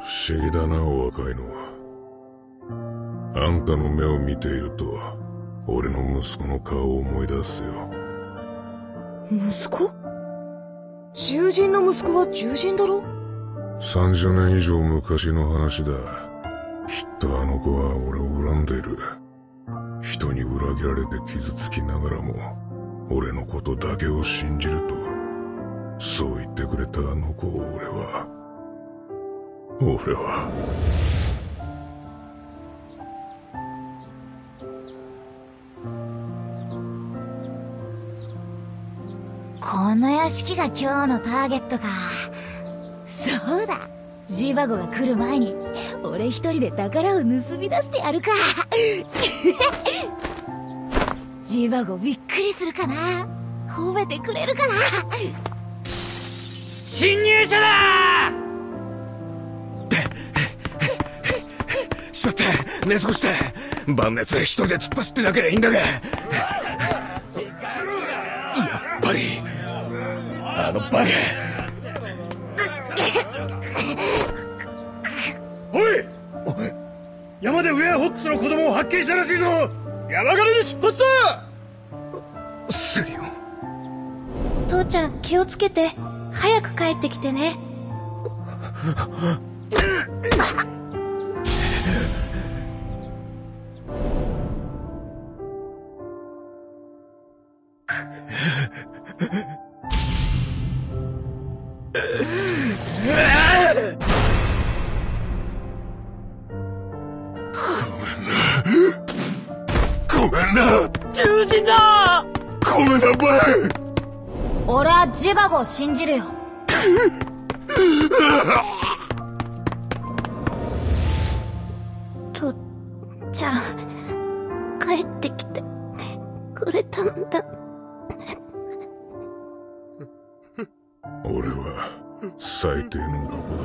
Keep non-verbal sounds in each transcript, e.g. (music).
不思議だな若いのは。あんたの目を見ていると俺の息子の顔を思い出すよ。息子？獣人の息子は獣人だろ？30年以上昔の話だ。きっとあの子は俺を恨んでいる。人に裏切られて傷つきながらも俺のことだけを信じるとそう言ってくれたあの子を俺は俺は。この屋敷が今日のターゲットか。そうだ。ジバゴが来る前に俺一人で宝を盗み出してやるか。(laughs) ジバゴびっくりするかな。褒めてくれるかな。侵入者だしまって寝過ごして晩熱一人で突っ走ってなけりゃいいんだが。やっぱりあのバカおい！山でウェアホックスの子供を発見したらしいぞ。山狩りに出発だ！スリオン父ちゃん気をつけて。早く帰ってきてね (laughs) 俺はジバゴを信じるよ (laughs) ちゃん帰ってきてくれたんだ。俺は最低の男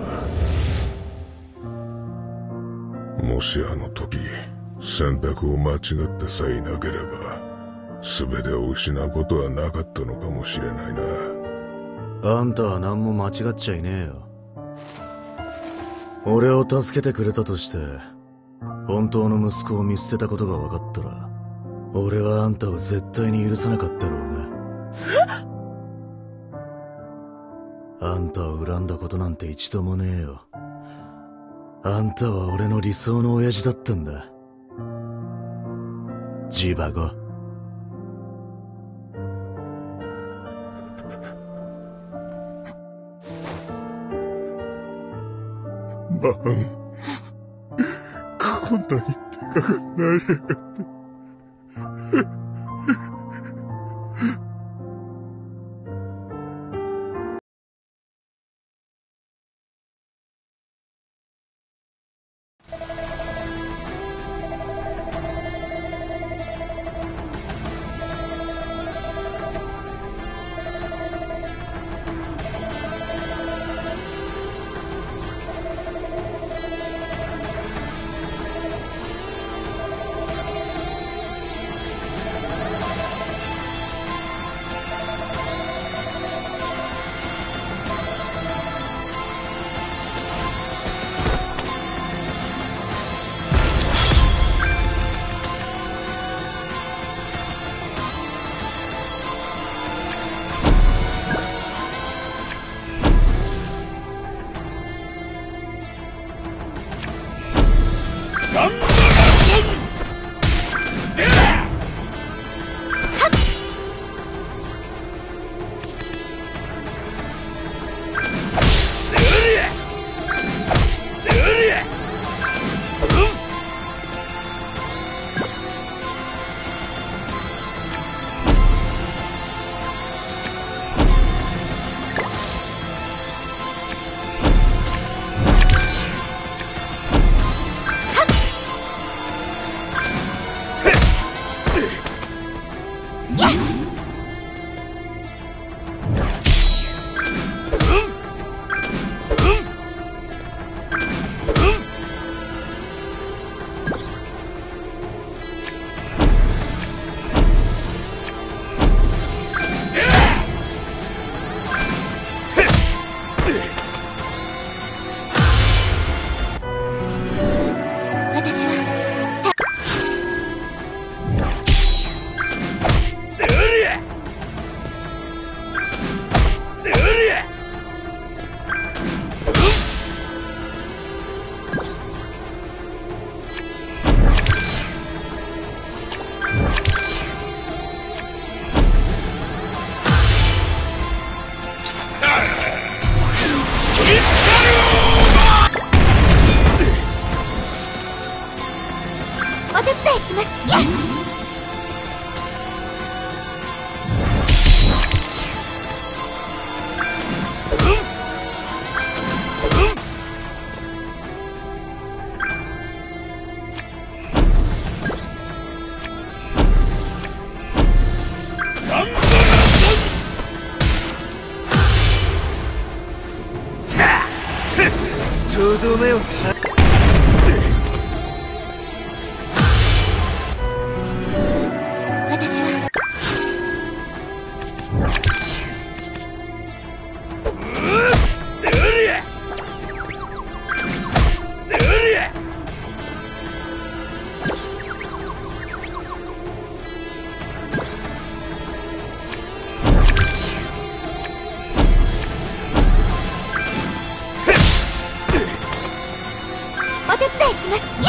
だ。もしあの時選択を間違ってさえいなければ全てを失うことはなかったのかもしれないな。あんたは何も間違っちゃいねえよ俺を助けてくれたとして本当の息子を見捨てたことが分かったら俺はあんたを絶対に許さなかったろうなあんたを恨んだことなんて一度もねえよ。あんたは俺の理想の親父だったんだ。ジバゴバン。こんなに高くなり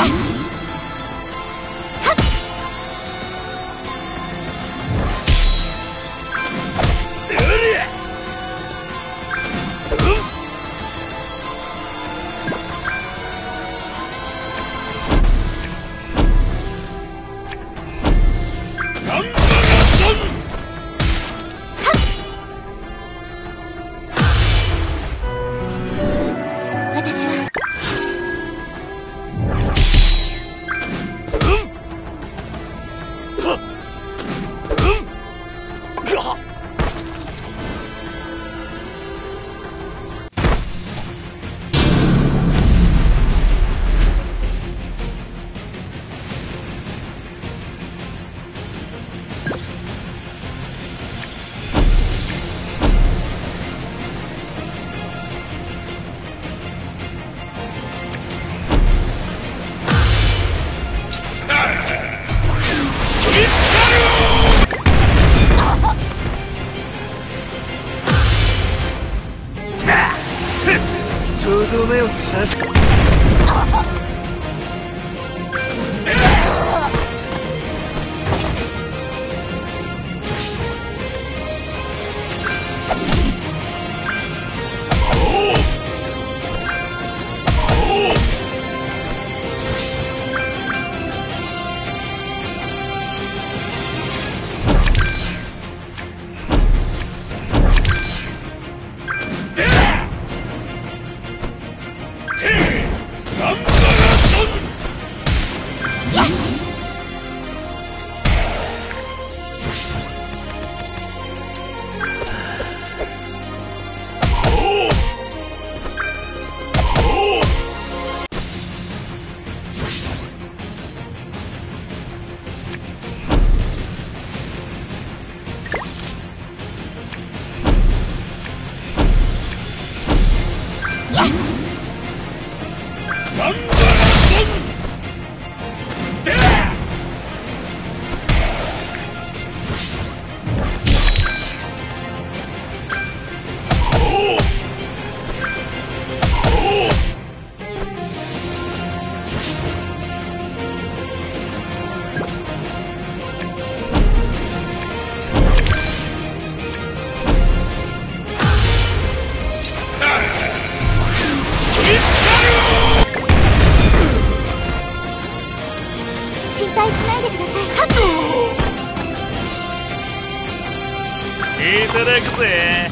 Yes! That's いただくぜ。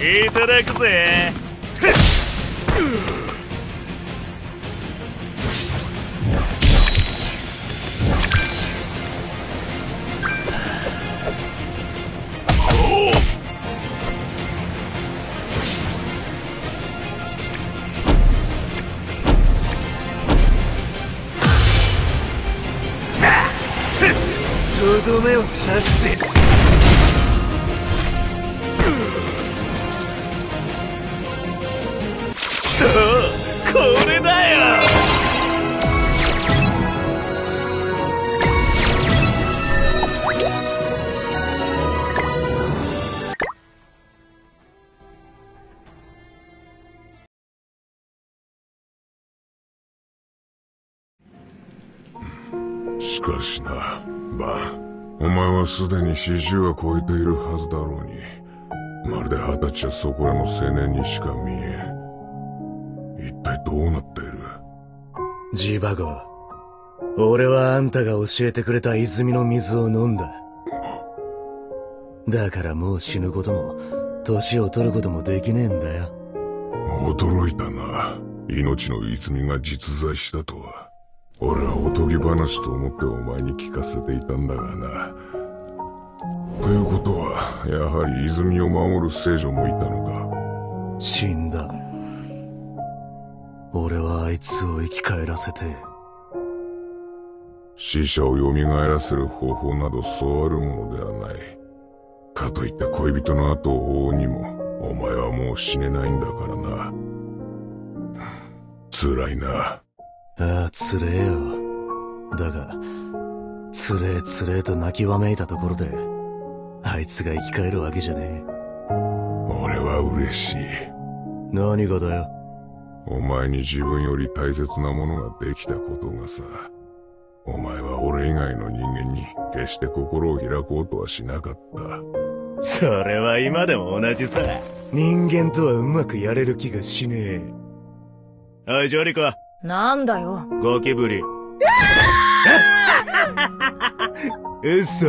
いただくぜ。めを刺して。しかしなバーお前はすでに四十は超えているはずだろうに。まるで二十歳はそこらの青年にしか見えん。一体どうなっている？ジバゴ。俺はあんたが教えてくれた泉の水を飲んだ。だからもう死ぬことも、年を取ることもできねえんだよ。驚いたな。命の泉が実在したとは。俺はおとぎ話と思ってお前に聞かせていたんだがな。ということは、やはり泉を守る聖女もいたのか。死んだ。俺はあいつを生き返らせて、死者を蘇らせる方法などそうあるものではない。かといって恋人の後を追うにも、お前はもう死ねないんだからな。辛いな。ああ、つれえよ。だが、つれえつれえと泣きわめいたところで、あいつが生き返るわけじゃね俺は嬉しい。え。何がだよ。お前に自分より大切なものができたことがさ。お前は俺以外の人間に決して心を開こうとはしなかった。それは今でも同じさ。人間とはうまくやれる気がしねえ。おい、ジョリコ、なんだよ。ゴキブリ。うっそ。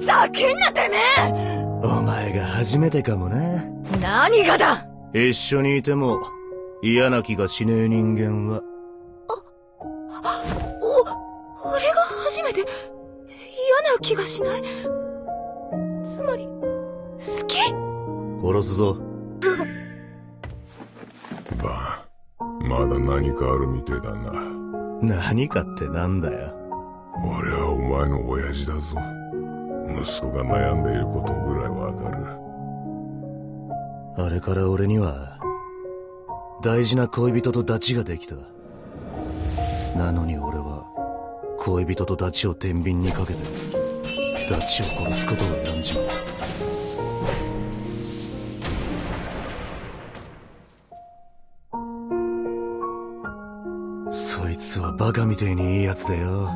ざけんなてめえお前が初めてかもな。何がだ一緒にいても嫌な気がしねえ人間は。お、俺が初めて嫌な気がしない。つまり、好き殺すぞ。まだ何かあるみてえだな。何かってなんだよ。俺はお前の親父だぞ。息子が悩んでいることぐらいわかる。あれから俺には、大事な恋人とダチができた。なのに俺は、恋人とダチを天秤にかけて、ダチを殺すことを選んじまった。そいつはバカみてえにいいやつだよ。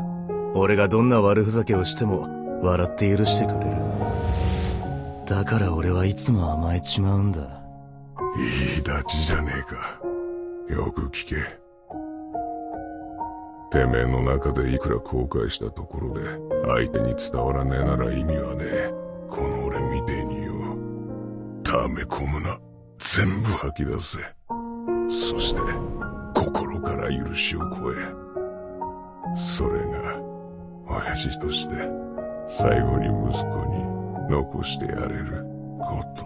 俺がどんな悪ふざけをしても、笑って許してくれる。だから俺はいつも甘えちまうんだ。いいダチじゃねえか。よく聞け。てめえの中でいくら後悔したところで、相手に伝わらねえなら意味はねえ。この俺みてえによ。溜め込むな。全部吐き出せ。そして、心から許しを超え。それが、親父として、最後に息子に残してやれること。